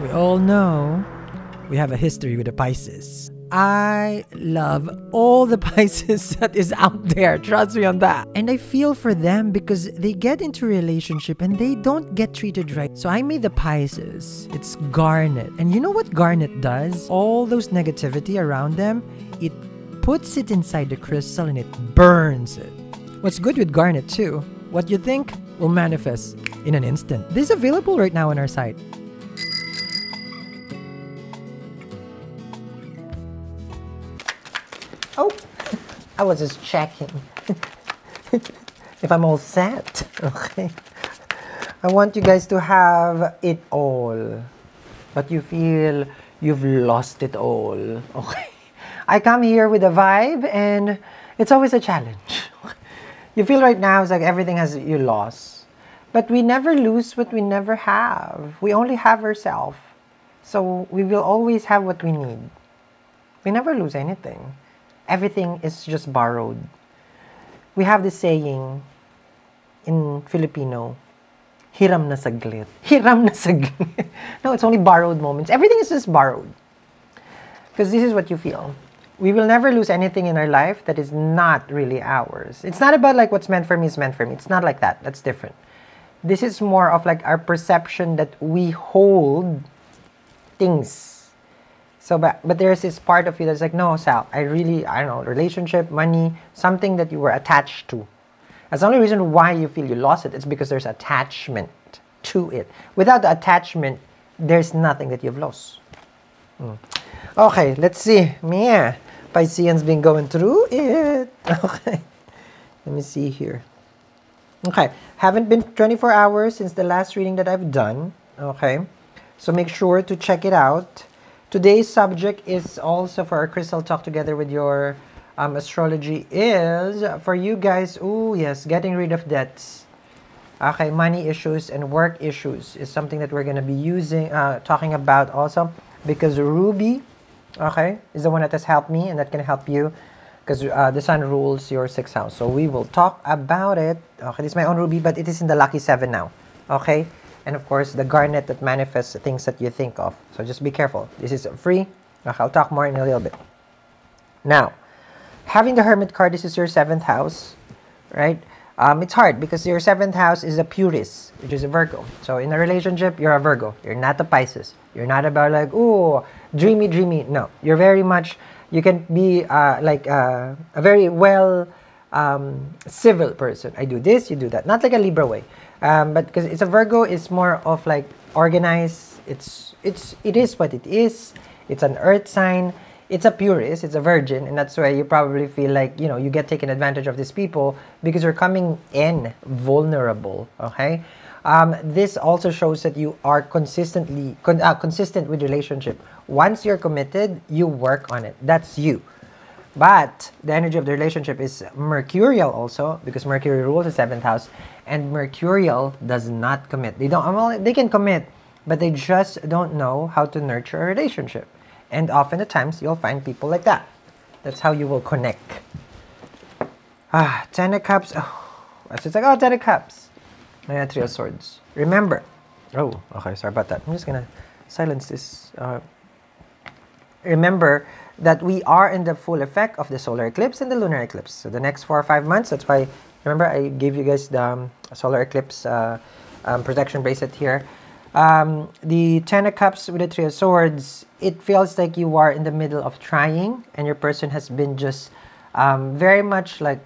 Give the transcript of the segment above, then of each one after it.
We all know we have a history with the Pisces. I love all the Pisces that is out there. Trust me on that. And I feel for them because they get into relationship and they don't get treated right. So I made the Pisces. It's garnet. And you know what garnet does? All those negativity around them, it puts it inside the crystal and it burns it. What's good with garnet too, what you think will manifest in an instant. This is available right now on our site. Oh, I was just checking if I'm all set. Okay. I want you guys to have it all, but you feel you've lost it all. Okay. I come here with a vibe, and it's always a challenge. you feel right now it's like everything has you lost, but we never lose what we never have. We only have ourselves, so we will always have what we need. We never lose anything everything is just borrowed. We have this saying in Filipino, hiram na saglit. Hiram na saglit. no, it's only borrowed moments. Everything is just borrowed. Because this is what you feel. We will never lose anything in our life that is not really ours. It's not about like what's meant for me is meant for me. It's not like that. That's different. This is more of like our perception that we hold things so, but, but there's this part of you that's like, no, Sal, I really, I don't know, relationship, money, something that you were attached to. That's the only reason why you feel you lost it. It's because there's attachment to it. Without the attachment, there's nothing that you've lost. Mm. Okay, let's see. Mia, Piscean's been going through it. Okay, let me see here. Okay, haven't been 24 hours since the last reading that I've done. Okay, so make sure to check it out. Today's subject is also for our crystal talk together with your um, astrology is for you guys. Oh yes, getting rid of debts. Okay, money issues and work issues is something that we're gonna be using, uh, talking about also because Ruby, okay, is the one that has helped me and that can help you because uh, the sun rules your sixth house. So we will talk about it. Okay, this is my own Ruby, but it is in the lucky seven now. Okay and of course the garnet that manifests the things that you think of. So just be careful. This is free. I'll talk more in a little bit. Now, having the Hermit card, this is your seventh house, right? Um, it's hard because your seventh house is a Purus, which is a Virgo. So in a relationship, you're a Virgo. You're not a Pisces. You're not about like, oh, dreamy, dreamy. No, you're very much, you can be uh, like uh, a very well um, civil person. I do this, you do that. Not like a Libra way. Um, but because it's a Virgo, it's more of like organized. It's it's it is what it is. It's an Earth sign. It's a purist. It's a virgin, and that's why you probably feel like you know you get taken advantage of these people because you're coming in vulnerable. Okay. Um, this also shows that you are consistently con- uh, consistent with relationship. Once you're committed, you work on it. That's you. But the energy of the relationship is mercurial also because Mercury rules the seventh house, and mercurial does not commit. They don't. Well, they can commit, but they just don't know how to nurture a relationship. And often at times you'll find people like that. That's how you will connect. Ah, Ten of Cups. Oh, it's like, oh, Ten of Cups. Nine Three of Swords. Remember. Oh, okay, sorry about that. I'm just gonna silence this. Uh, remember that we are in the full effect of the solar eclipse and the lunar eclipse. So the next four or five months, that's why Remember, I gave you guys the um, solar eclipse uh, um, protection bracelet here. Um, the Ten of Cups with the Three of Swords, it feels like you are in the middle of trying and your person has been just um, very much like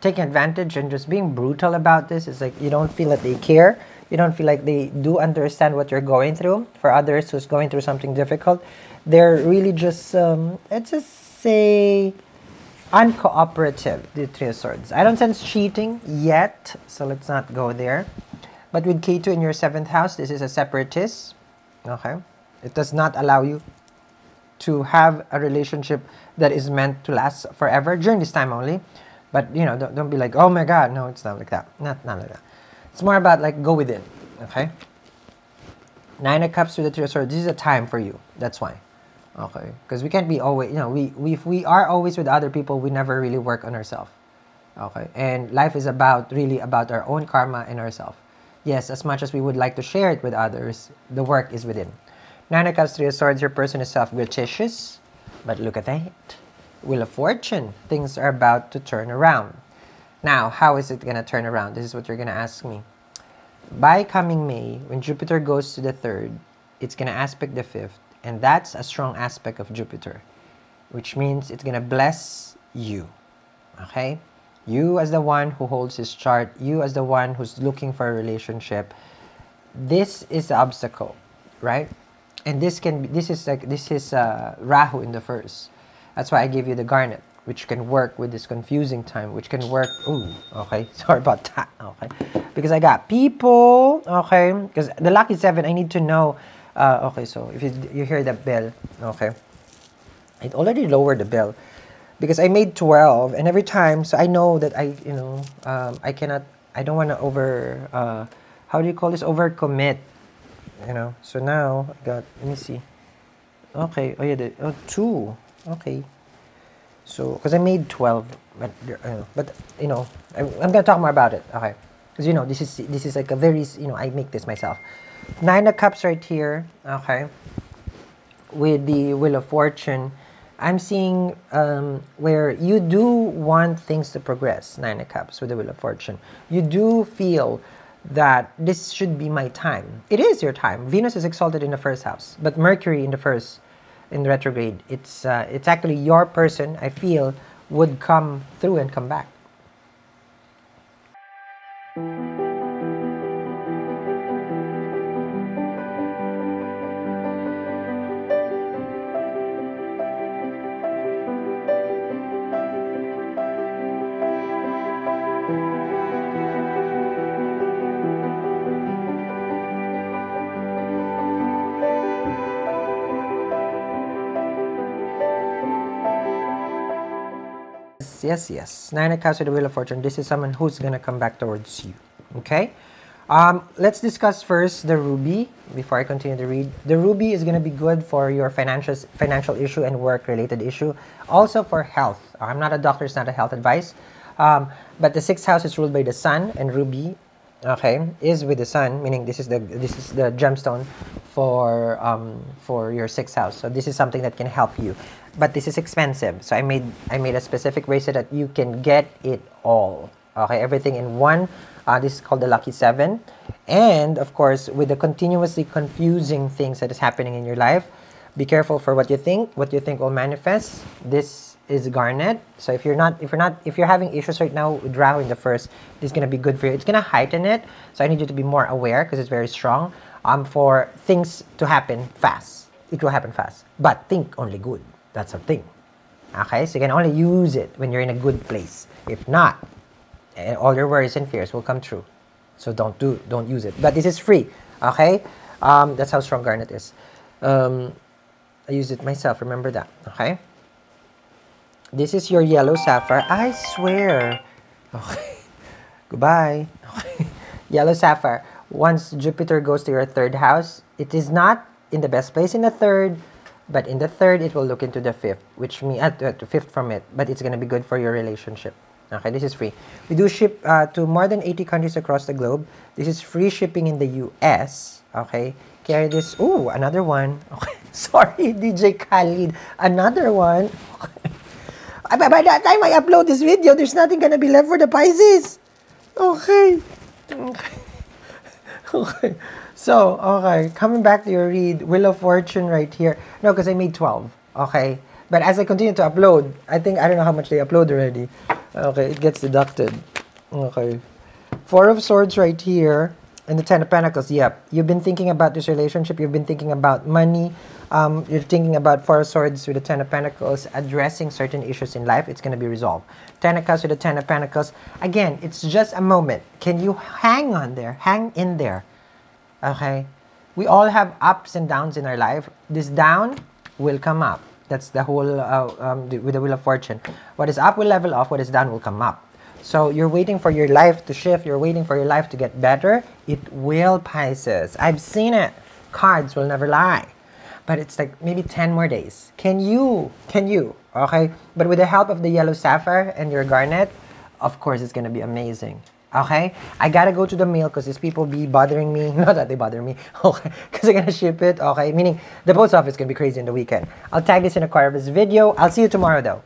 taking advantage and just being brutal about this. It's like you don't feel that they care. You don't feel like they do understand what you're going through. For others who's going through something difficult, they're really just, um, let's just say, uncooperative, the Three of Swords. I don't sense cheating yet, so let's not go there. But with Ketu in your seventh house, this is a separatist. Okay? It does not allow you to have a relationship that is meant to last forever during this time only. But, you know, don't, don't be like, oh my God. No, it's not like that. Not, not like that. It's more about like go within. Okay? Nine of Cups with the Three of Swords. This is a time for you. That's why. Okay, because we can't be always, you know, we, we if we are always with other people, we never really work on ourselves. Okay, and life is about really about our own karma and ourselves. Yes, as much as we would like to share it with others, the work is within. Nine of Cups, Three of Swords, your person is self-gratifious. But look at that. Wheel of Fortune. Things are about to turn around. Now, how is it going to turn around? This is what you're going to ask me. By coming May, when Jupiter goes to the third, it's going to aspect the fifth. And that's a strong aspect of Jupiter, which means it's going to bless you. Okay? You as the one who holds his chart, you as the one who's looking for a relationship, this is the obstacle, right? And this can be, this is like, this is uh, Rahu in the first. That's why I gave you the garnet, which can work with this confusing time, which can work, ooh, okay, sorry about that, okay? Because I got people, okay? Because the lucky seven, I need to know, uh, okay, so if you, you hear the bell, okay? It already lowered the bell because I made 12 and every time, so I know that I, you know, um, I cannot, I don't want to over, uh, how do you call this, over commit, you know? So now, I got, let me see. Okay, oh yeah, the, oh, two, okay. So, because I made 12, but, uh, but you know, I, I'm going to talk more about it, okay? Because, you know, this is, this is like a very, you know, I make this myself. Nine of Cups right here, okay? With the Wheel of Fortune, I'm seeing um, where you do want things to progress, Nine of Cups with the Wheel of Fortune. You do feel that this should be my time. It is your time. Venus is exalted in the first house, but Mercury in the first, in retrograde. It's, uh, it's actually your person, I feel, would come through and come back. Yes, yes. Nine of Cups with the Wheel of Fortune. This is someone who's going to come back towards you. Okay? Um, let's discuss first the ruby before I continue to read. The ruby is going to be good for your financial financial issue and work related issue. Also for health. I'm not a doctor, it's not a health advice. Um, but the sixth house is ruled by the sun and ruby okay is with the sun meaning this is the this is the gemstone for um, for your sixth house. So this is something that can help you. But this is expensive. So i made i made a specific bracelet that you can get it all. Okay everything in one uh, this is called the lucky seven. And of course with the continuously confusing things that is happening in your life be careful for what you think what you think will manifest. This is garnet. So if you're not, if you're not, if you're having issues right now with Rahu in the first, is gonna be good for you. It's gonna heighten it. So I need you to be more aware because it's very strong. Um, for things to happen fast, it will happen fast. But think only good. That's a thing. Okay, so you can only use it when you're in a good place. If not, eh, all your worries and fears will come true. So don't do, don't use it. But this is free. Okay, um, that's how strong garnet is. Um, I use it myself. Remember that. Okay. This is your yellow sapphire. I swear. Okay. Goodbye. Okay. Yellow sapphire. Once Jupiter goes to your third house, it is not in the best place in the third, but in the third, it will look into the fifth, which means uh, the fifth from it, but it's going to be good for your relationship. Okay, this is free. We do ship uh, to more than 80 countries across the globe. This is free shipping in the US. Okay, carry this. Oh, another one. Okay, sorry, DJ Khaled. Another one. Okay by the time I upload this video, there's nothing gonna be left for the Pisces. Okay. Okay. okay. So, okay, coming back to your read, Wheel of Fortune right here. No, because I made 12. Okay. But as I continue to upload, I think, I don't know how much they upload already. Okay, it gets deducted. Okay. Four of Swords right here. And the Ten of Pentacles, yep. You've been thinking about this relationship. You've been thinking about money. Um, you're thinking about Four of Swords with the Ten of Pentacles, addressing certain issues in life. It's going to be resolved. Ten of Cups with the Ten of Pentacles. Again, it's just a moment. Can you hang on there? Hang in there. Okay? We all have ups and downs in our life. This down will come up. That's the whole, uh, um, the, with the Wheel of Fortune. What is up will level off. What is down will come up. So you're waiting for your life to shift. You're waiting for your life to get better. It will, Pisces. I've seen it. Cards will never lie. But it's like maybe 10 more days. Can you? Can you? Okay? But with the help of the yellow sapphire and your garnet, of course, it's going to be amazing. Okay? I gotta go to the mail because these people be bothering me. Not that they bother me. Okay? Because they're gonna ship it. Okay? Meaning the post office gonna be crazy in the weekend. I'll tag this in a part of this video. I'll see you tomorrow though.